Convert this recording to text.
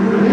Amen.